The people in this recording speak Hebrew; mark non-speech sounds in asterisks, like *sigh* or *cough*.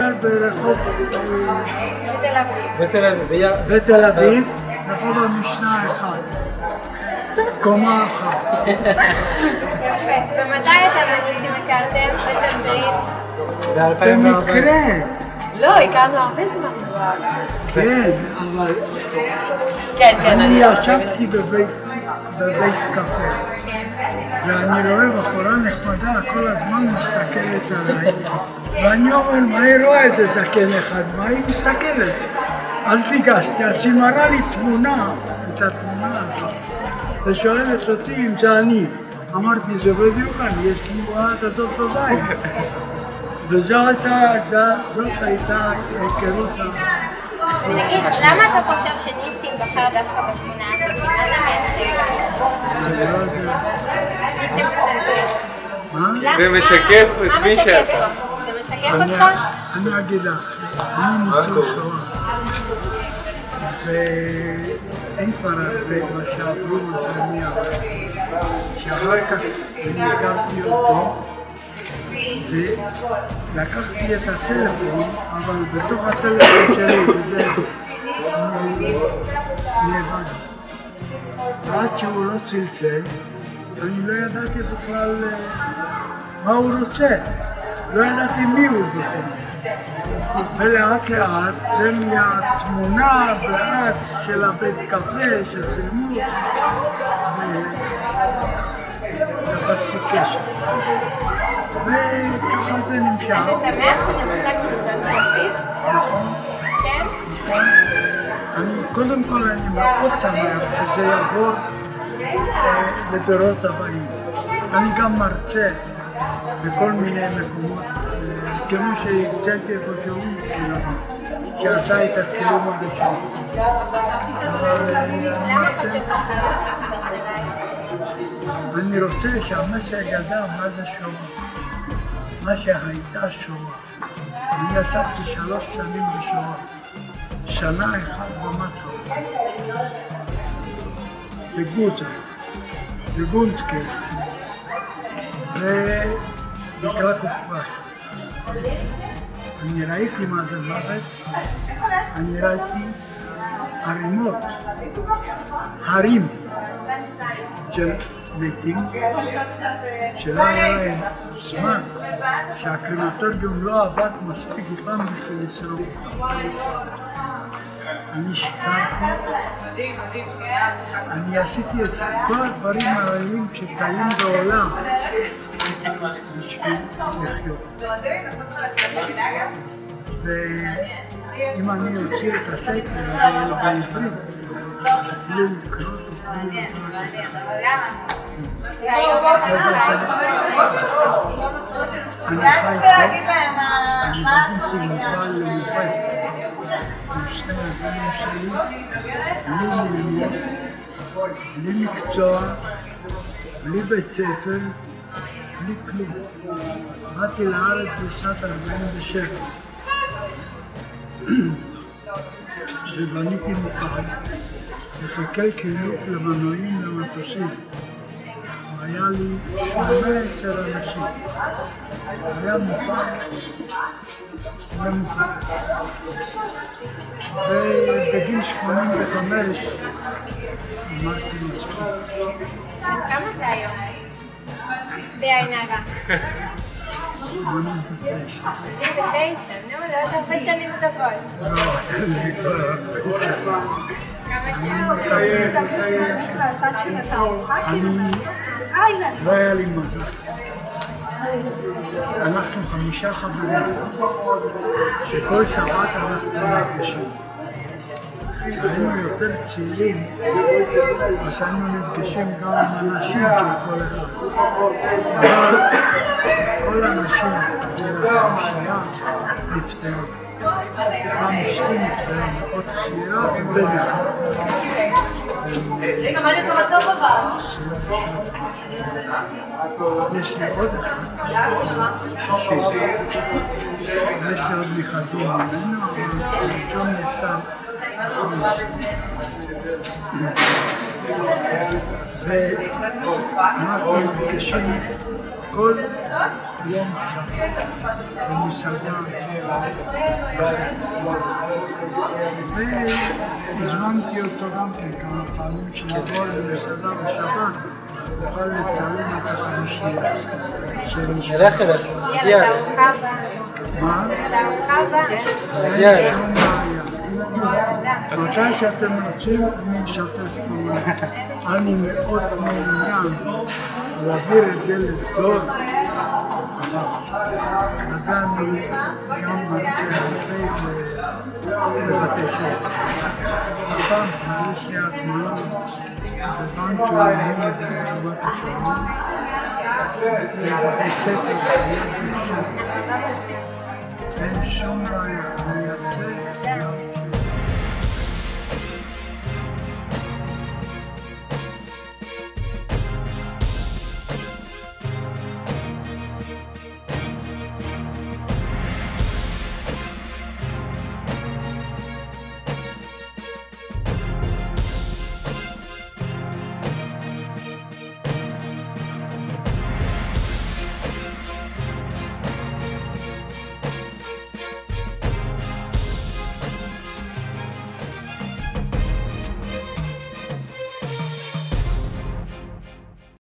גר ברחוב בתל אביב. בתל אביב. רחוב המשנה אחד. קומה אחת. יפה. ומתי אתם וניסים הכרתם? ב-2014. במקרה, לא, הכרנו הרבה זמן. כן, אבל כן, כן, אני ישבתי בבית בבית קפה, ואני רואה בחורה נחמדה כל הזמן מסתכלת עליי, ואני אומר, מה היא רואה איזה זקן אחד? מה היא מסתכלת? אז ניגשתי, אז היא מראה לי תמונה, את התמונה הזאת, ושואלת אותי אם זה אני. אמרתי, זה בדיוק אני, יש לי תמונה כזאת בבית. וזאת הייתה, ההיכרות ה... תגיד, למה אתה חושב שניסים בחר דווקא בתמונה הזאת? מה זה מייצג? זה משקף את מי שאתה. אני, אותך? אני אגיד לך, אני ניצול שואה, ואין כבר הרבה מה שעברו עברתי. שאחר כך אני הכרתי אותו, ולקחתי את הטלפון, אבל בתוך הטלפון שלי, וזה לבד. ועד שהוא לא צלצל, אני לא ידעתי בכלל אה, מה הוא רוצה. לא ידעתי מי הוא בכלל. ולאט לאט זה מהתמונה ועד של הבית קפה, שצילמו, ותפסתי קשר. וככה זה נמשך. אתה שמח שנמצא קבוצת תל אביב? נכון. כן? אני, קודם כל אני מאוד שמח שזה יעבור אה, לדורות הבאים. אני גם מרצה בכל מיני מקומות, כמו שהרציתי איפה שהוא, שעשה את הצילום הראשון. אה, אני רוצה שהמסר ידע מה זה שואה, מה שהייתה שואה. אני ישבתי שלוש שנים בשואה, שנה אחת במצור, בגוטה, בגונדקר, ובקרקוב פרט. אני ראיתי מה זה מוות, אני ראיתי ערימות, הרים של מתים, שלא היה להם זמן, שהקרמטוריום לא עבד מספיק זמן בשביל לשרוף אותם. אני שיקרתי, אני עשיתי את כל הדברים הרעים שקיימים בעולם. ואם אני אוציא את הזה בעברית, מובל למופת. עם שני הבנים שלי, בלי מילימות, בלי מקצוע, בלי בית ספר, בלי כלום. באתי לארץ בשנת 47' *clears throat* ובניתי מפעל לחלקי חינוך למנועים למטוסים. היה לי 18 אנשים. היה מפעל למופת. ובגיל 85 אמרתי מספיק. כמה זה היום? הרע. 89. 79, נו, לא עוד הרבה שנים טובות. לא היה לי מזל. אנחנו חמישה חברים, שכל שבת אנחנו נפגשים. היינו יותר צעירים, אז היינו נפגשים גם עם אנשים של כל אחד. אבל כל האנשים של החמישייה נפטרו. גם אשתי נפטרה מאוד צעירה אחד. רגע, מה אני עושה בסוף אבל? יש לי עוד אחד, יש לי עוד נכדים ממנו, אבל הראשון נפטר. ואנחנו נפגשים כל יום במסעדה. והזמנתי אותו גם כן כמה פעמים שיבוא למסעדה בשבת, נוכל לצלם את החמישייה של נלך אליך, נגיע יאללה, אליך. לארוחה הבאה. מה? לארוחה הבאה. נגיע אין אליך. Όταν σε αυτό με τσίγουρα, σε αυτό το αν είμαι όρθιο με μοιράν, αλλά πήρε τζέλε τώρα, αλλά μετά με γιώμα τσέχα πέιμε εργατεσέ. Όταν είχε αφιό, όταν και ο Ιωάννης εργατεσέ, εξέτω δεν σώμα εργατεσέ,